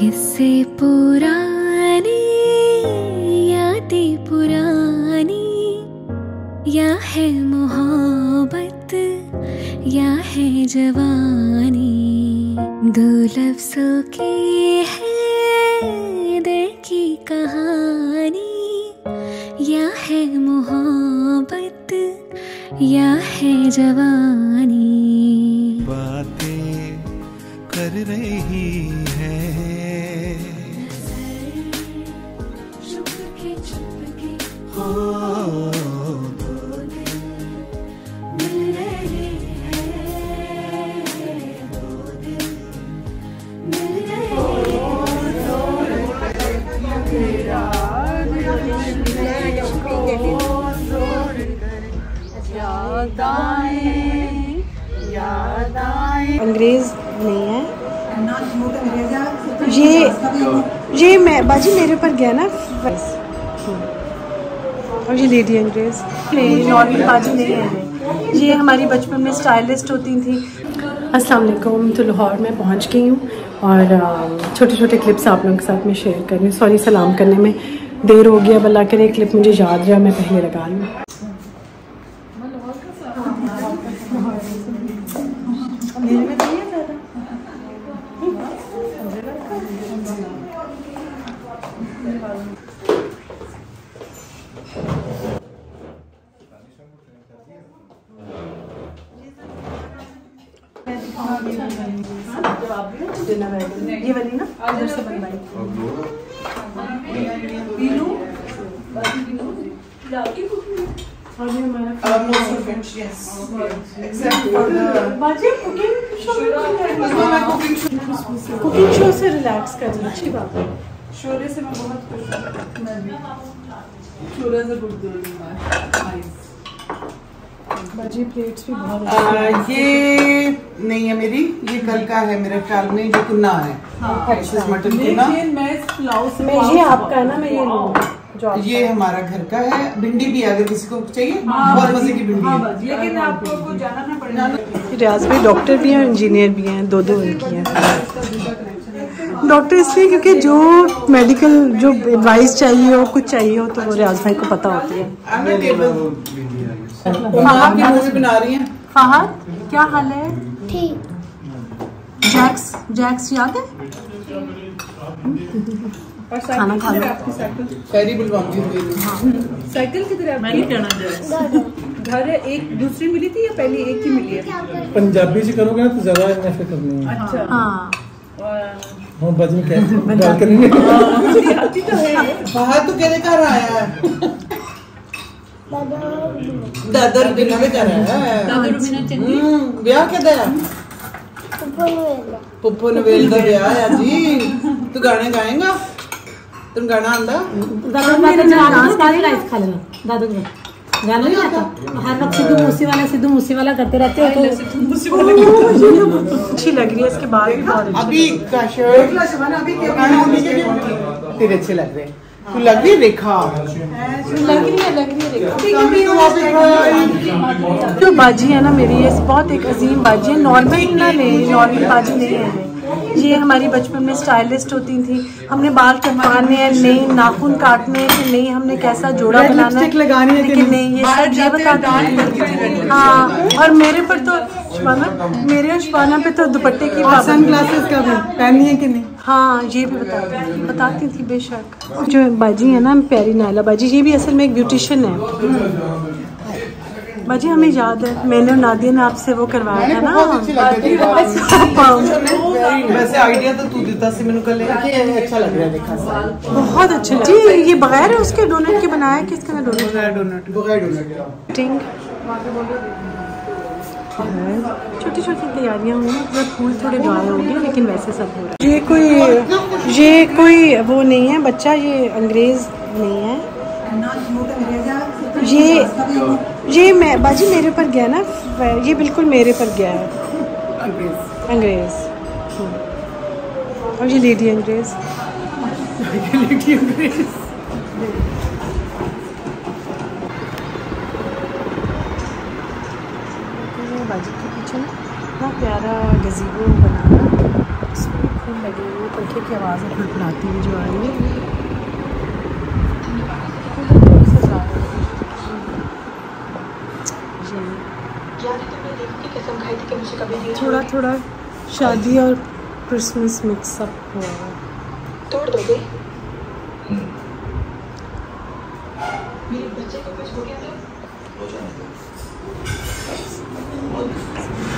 किससे पुरानी, यादें पुरानी। या है मोहब्बत, या है जवानी। दो लफ्जों की है दिल कहानी। या है मोहब्बत, या है जवानी। बातें कर रही है। अंग्रेज़ नहीं है। ये ये मैं बाजी मेरे पर गया ना। बस और ये लेडी अंग्रेज़ नॉर्मल बाजू नहीं है। ये हमारी बचपन में स्टाइलिस्ट होती थी। अस्सलाम वालेकुम तो लाहौर में पहुँच गई हूँ और छोटे छोटे क्लिप्स आप लोगों के साथ में शेयर कर रही हूँ। सॉरी सलाम करने में देर हो गया बल्ला करे क्लिप मुझे याद रहा मैं पहले लगा लूँ ये वाली ना इधर से बनवाई और ये हमारा Uh, yes. Except for the. बाजी cooking show Because my cooking show. Cooking show से रिलैक्स कर रही अच्छी बात है शोले से मैं बहुत खुश हूँ मैं भी शोले से गुड गर्ल माय आईज बाजी प्लेट्स भी बहुत ये नहीं है मेरी ये कल का है मेरे ख्याल में ये कुन्ना है अच्छा मटन कुन्ना मैं ये आपका है ना मैं ये जो ये हमारा घर का है। भिंडी भी अगर किसी को चाहिए बहुत मज़े की भिंडी है लेकिन आपको जाना ना पड़ेगा। रियाज भाई डॉक्टर भी हैं इंजीनियर भी हैं दो दो उनकी हैं। डॉक्टर इसलिए क्योंकि जो मेडिकल जो एडवाइस चाहिए हो कुछ चाहिए हो तो वो रियाज भाई को पता होती है। हाँ की बना रही हैं। फहद क्या हाल है? ठीक। जैक्स जैक्स याद है। और खाना खा लो। आपकी साइकिल। हाँ। साइकिल की तरह घर एक दूसरी मिली थी या पहले एक ही मिली है? पंजाबी से करोगे ना तो ज़्यादा करनी है। अच्छा। हाँ। हम बज में हैं बात करेंगे। हाँ, तो बाहर तो कहने का रहा है। दादा रुबीना में कर रहा है। दादा रुबीना चंदी हम्म ब्याह किदा ने पुप्पो नवेल ने नवेल का ब्याह है जी। तू गाने गाएगा? तुम गाना आंदा डांस का ही राइस खा लेना दादू को गाना नहीं आता. हर वक्त सिद्धू मूसी वाला सिद्धू मूसी वाला करते रहते हैं तो. अच्छी लग रही है इसके बाद भी अभी का शर्ट? अभी के गाना होने के लिए तेरे अच्छे लग रहे हैं। तू लग रही हाँ, रेखा। लग रही है लग रही है रेखा। जो बाजी है ना मेरी ये बहुत एक अजीम बाजी है। नॉर्मल ना नहीं नॉर्मल बाजी नहीं है। ये। हमारी बचपन में स्टाइलिस्ट होती थी। हमने बाल कटवाने हैं नहीं नाखून काटने हैं कि नहीं हमने कैसा जोड़ा बनाना लगानी है लेकिन नहीं? ये सब ये बताते हाँ। और मेरे पर तो शबाना मेरे और शबाना पे तो दुपट्टे की सन ग्लासेस का भी पहनी है कि नहीं? हाँ ये भी बताती थी बताती थी बेशक। जो बाजी है ना प्यारी नायला बाजी ये भी असल में एक ब्यूटिशियन है। बाजी हमें याद है मैंने और नादिया ने आपसे वो करवाया था ना? बहुत अच्छी लग रही है वैसे आइडिया तो तू देता सी मैंने कल ये अच्छा लग रहा है देखा बहुत अच्छे जी ये बगैर उसके डोनट के बनाया कि इसका डोनट बगैर डोनट बगैर डोनट टिंग छोटी छोटी तैयारियाँ हुई हैं फूल थोड़े ड्राई हो गए लेकिन वैसे सब हो रहा है। ये कोई ये कोई वो नहीं है बच्चा ये अंग्रेज़ नहीं है। ये ये मैं बाजी मेरे पर गया ना ये बिल्कुल मेरे पर गया है अंग्रेज़ हम्म। और ये लेडी अंग्रेज़ ये बाजी के पीछे ना इतना प्यारा गजीबो बना हुआ। फूल लगे हुए पंखे की आवाज़ फड़फड़ाती हुई जो आ रही है थोड़ा थोड़ा शादी और क्रिसमस मिक्स अप हुआ है तोड़ दोगे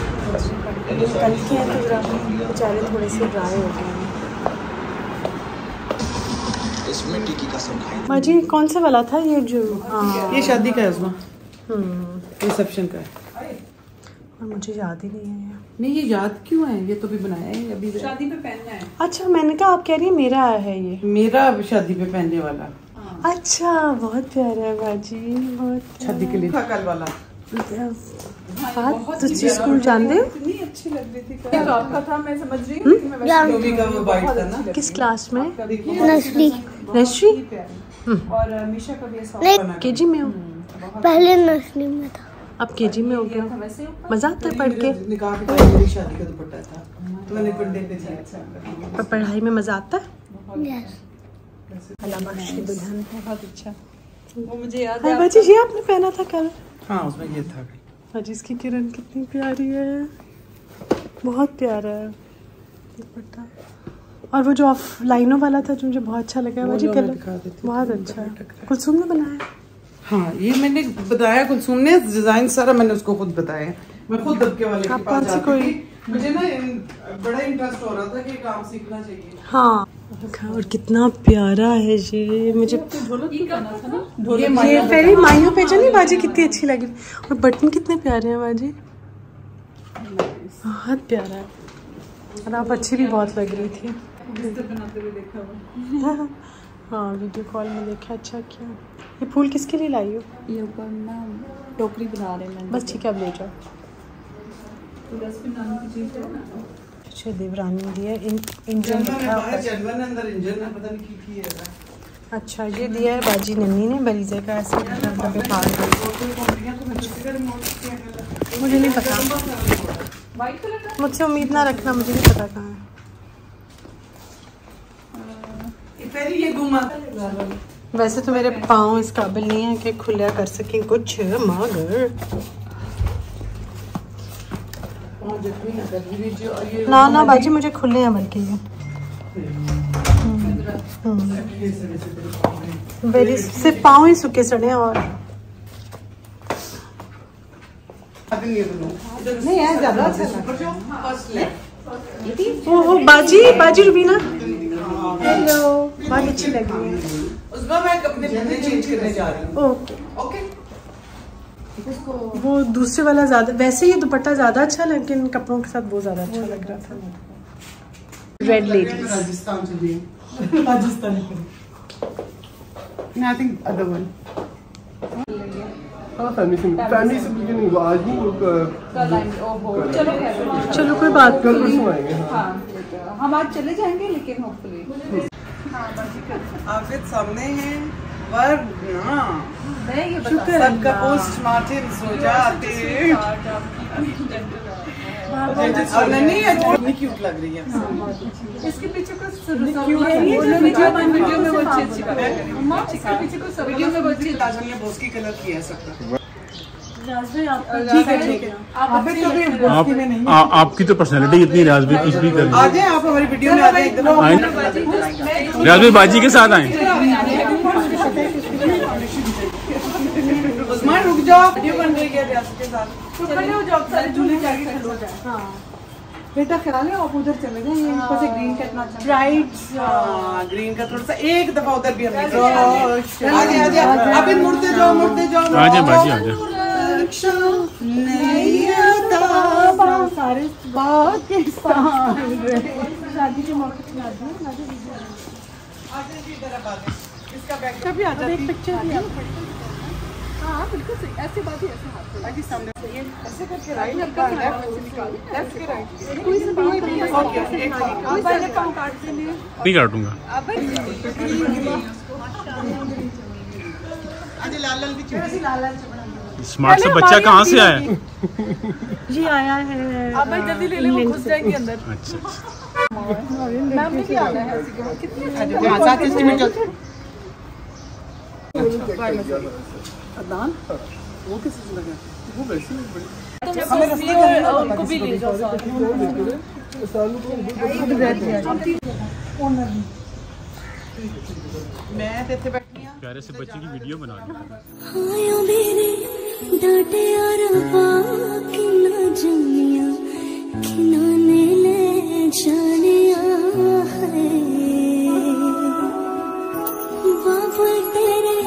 कल के हैं तो जरा बेचारे थोड़े से ड्राई हो गए हैं। इस मिट्टी कसम खाई माँ जी कौन सा वाला था ये जो हाँ। ये शादी का है उसमें। हम्म, रिसेप्शन का है। और मुझे याद ही नहीं है। नहीं ये याद क्यों है? ये तो भी बनाया है अभी शादी पे पहनना है। अच्छा मैंने कहा आप कह रही है मेरा है ये। मेरा शादी पे पहनने वाला। अच्छा बहुत प्यारा है बाजी बहुत शादी के लिए। कल वाला। बात तुझे स्कूल जान दे। इतनी अच्छी लग रही थी तो आपका था मैं समझ रही हूँ मैं वैसे का वो वाइट था ना। किस क्लास में? नर्सरी। नर्सरी? और अ, मीशा का भी के जी में हो। पहले नर्सरी में था। अब के जी में हो गया। मज़ा आता है पढ़ के। निकाह के टाइम मेरी शादी का दुपट्टा था। तो मैंने बर्थडे पे दिया। पर पढ़ाई में मज़ा आता है? बहुत अच्छा। वो मुझे याद ये आपने पहना था कल हाँ उसमें ये था। बाजी इसकी किरण कितनी प्यारी है। बहुत प्यारा है। दुपट्टा। और वो जो ऑफ़ लाइनों वाला था जो मुझे बहुत अच्छा लगा कलर दिखा देती हूँ, बहुत अच्छा। है कुलसुम ने बनाया? हाँ ये मैंने बताया कुलसुम ने डिज़ाइन सारा मैंने उसको खुद बताया। मैं खुद दबके वाले के पास जाती कोई- मुझे ना बड़ा इंटरेस्ट हो रहा था कि काम सीखना चाहिए। हाँ। और कितना प्यारा है ये मुझे ये ये फेरी माइयों पे जो बाजी कितनी अच्छी लग। और बटन कितने प्यारे हैं बाजी। बहुत प्यारा है। और आप अच्छी भी बहुत लग रही थी। बनाते हुए देखा हाँ वीडियो कॉल में देखा अच्छा किया। ये फूल किसके लिए लाई हो? ये ऊपर ना टोकरी बना रहे हैं बस ठीक है अब ले जाओ। डस्टबिन नाम की चीज़ है। ना अच्छा देवरानी दिया इन इंजन लिखा है। ऊपर। जनवन अंदर इंजन पता नहीं की की है अच्छा ये दिया है बाजी नन्नी ने बरीजे का ऐसे डब्बे मुझे नहीं पता। मुझसे उम्मीद ना रखना मुझे नहीं पता कहाँ है। ये फेरी ये घुमा वैसे तो मेरे पाँव इस काबिल नहीं है कि खुलिया कर सकें कुछ, मगर ना ना, बाजी, मुझे खुले हैं बल्कि ये। वेरी सिर्फ़ पाँव ही सूखे सड़े और नहीं ज़्यादा ओ बाजी बाजी, रुबीना। हेलो, बहुत अच्छी लग। उसमें मैं अपने कपड़े चेंज करने जा रही हूँ। ओके। ओके? वो दूसरे वाला ज़्यादा वैसे ये दुपट्टा ज़्यादा अच्छा लेकिन कपड़ों के साथ वो ज़्यादा अच्छा लग रहा था। रेड लेडीज़ राजस्थान से भी Rajasthan I think other one हाँ फैमिली से फैमिली से लेकिन वो आज नहीं वो क- कल आएँगे ओहो चलो कोई बात कल नहीं परसों आएँगे हाँ। हाँ हम आज चले जाएँगे लेकिन होपफुली आफिद सामने है। वरना मैं ये शुक्र सबका पोस्ट मार्टिन सो जाते। और नन्ही है। क्यूट लग रही है। इसके पीछे कुछ वीडियो में वीडियो वो अच्छी अच्छी वीडियो में बोस्की कलर किया है सबका आपकी तो पर्सनैलिटी इतनी राज भी कुछ भी कर आ आप हमारी वीडियो में आ जाए एकदम आए राज भाई बाजी के साथ आए। रुक जाओ। वीडियो बन रही है के साथ। तो जाओ सारे जाके हो। बेटा ख्याल है आप उधर चले जाए। ये ऊपर से ग्रीन का इतना अच्छा ब्राइड्स हाँ। ग्रीन का थोड़ा सा एक दफ़ा उधर भी हमने आ जाए आ जाए आप मुड़ते जाओ मुड़ते जाओ। आ जाए बाजी आ जाए सारे शादी के मौके पे एक पिक्चर भी हाँ। बिल्कुल सही। ऐसी बात ही ऐसे हाथ ताकि सामने ऐसे करके राइट लेफ़्ट के राइट कोई सा भी कोई सा ओके आप पहले पाँव काट देंगे। नहीं काटूँगा आज लाल लाल भी स्मार्ट से बच्चा कहाँ से आया ये आया है आप भाई जल्दी ले ले वो घुस जाएंगे अंदर अच्छा अच्छा हाँ सात एस्टिमेट चल मैं ਤੇ ਇੱਥੇ ਬੈਠੀ ਆ प्यारे से बच्चे की वीडियो बना दी ਆਇਓ ਮੇਰੇ ਡਾਟਿਆ ਰਵਾ जमिया खिनाने ले जानिया है। बाबुल तेरे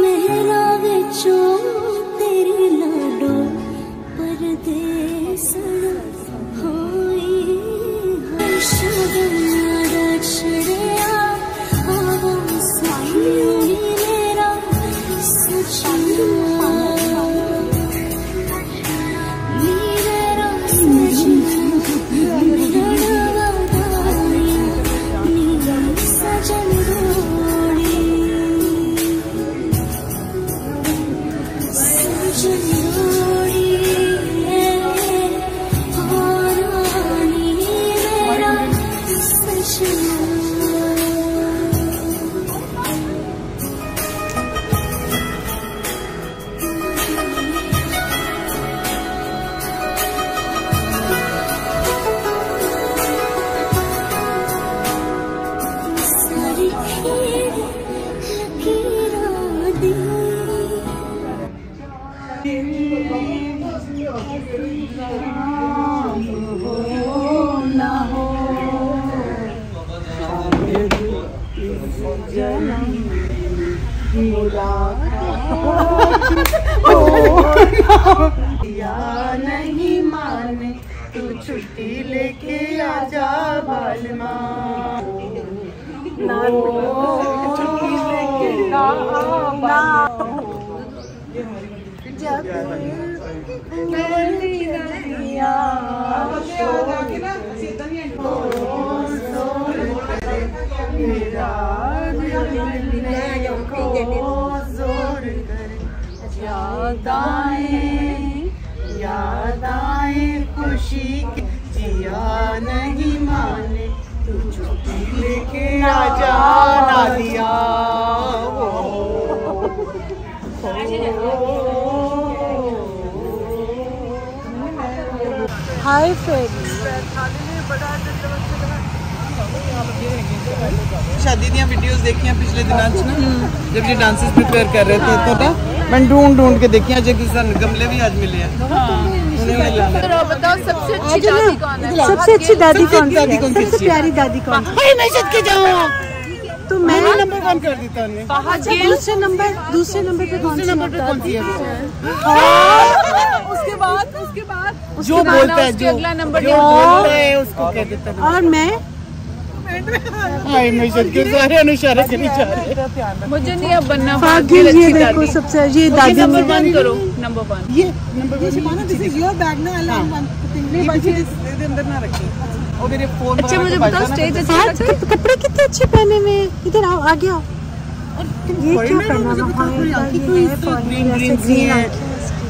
मेहरा विचो तेरे लाडो परदेसड़ा यादाएँ यादाएँ खुशी की जिया नहीं माने तू छुट्टी लेके आजा नादिया हाय शादी दी वीडियोस देखियाँ पिछले दिनों ना जब ये डांसेस प्रिपेयर कर रहे थे तो ना मैं ढूंढ ढूंढ के देखिया जे गमले भी आज मिले हैं। सबसे अच्छी दादी कौन है सबसे दादी कौन सबसे प्यारी दादी कौन है मैं के तो मैंने हाँ? नंबर कौन कर दिया अच्छा, दूसरे नंबर दूसरे नंबर पे कौन सी नंबर पे कौन सी है। हाँ। हाँ। बाद उसके बाद जो बोलता है जो अगला नंबर जो बोलता है। उसको कह देता है। और मैं? मुझे नहीं अब बनना ये देखो सबसे ये दादी नंबर वन करो नंबर वन ये नंबर वन शिमाना दिस इज़ योर बैग ना अलार्म वन नहीं बच्चे इसके अंदर ना रखिए। और मेरे फ़ोन अच्छा मुझे बताओ स्टेज अच्छा कप- कपड़े कितने अच्छे पहने में? इधर आओ आगे आओ। ये क्या पहना हुआ? है ये है ग्रीन ग्रीन है।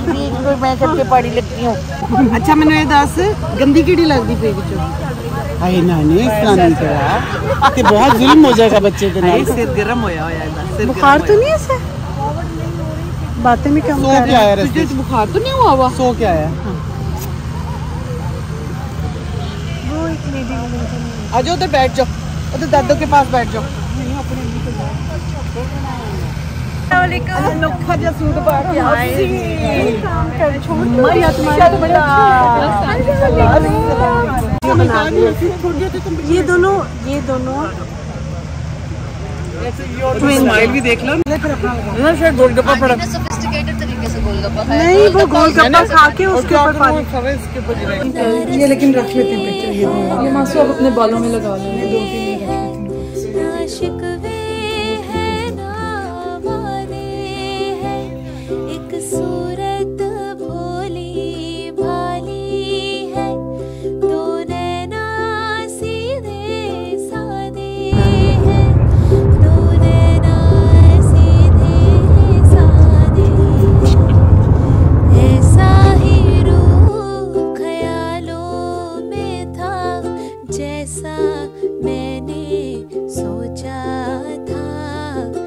है इसलिए मैं सबसे बड़ी लगती हूँ ਅੱਛਾ ਮੈਨੂੰ ਇਹ ਦੱਸ ਗੰਦੀ ਕਿਹੜੀ ਲੱਗਦੀ ਪਈ ਵਿੱਚੋਂ ਹਾਏ ਨਾਨੀ ਇਸ ਤਰ੍ਹਾਂ ਨਹੀਂ ਕਰਾ ਤੇ ਬਹੁਤ ਜ਼ੁਲਮ ਹੋ ਜਾਏਗਾ ਬੱਚੇ ਦੇ ਨਾਲ ਸਿਰ ਗਰਮ ਹੋਇਆ ਹੋਇਆ ਇਹਦਾ ਸਿਰ बुखार तो नहीं है इसे बातें भी कम सो कर के आया रस्ते से बुखार तो नहीं हुआ हुआ सो के आया आ जाओ उधर बैठ जाओ उधर दादों के पास बैठ जाओ सूट पा के ये दोनों ये दोनों स्माइल भी देख लो ना शायद गोलगप्पा पड़ा नहीं वो गोलगप्पा खा के उसके ऊपर पानी इसके ऊपर गिरा ये लेकिन रख लेते हैं ये ये मासू अब अपने बालों में लगा लेंगे दो तीन